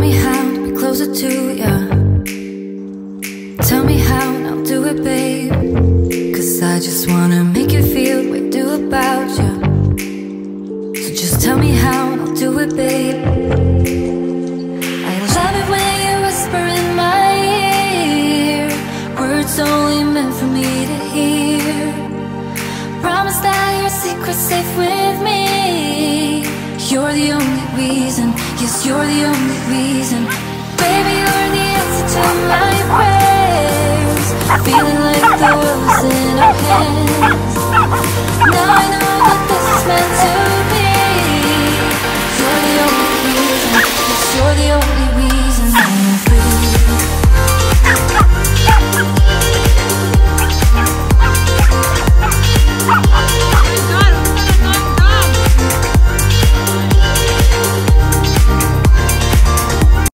me how to be closer to ya. Tell me how, and I'll do it, babe. Cause I just wanna make you feel what I do about you. So just tell me how, and I'll do it, babe. I love it when you whisper in my ear. Words only meant for me to hear. Promise that your secret's safe with me. You're the only reason, yes, you're the only Now I know.